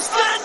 Houston!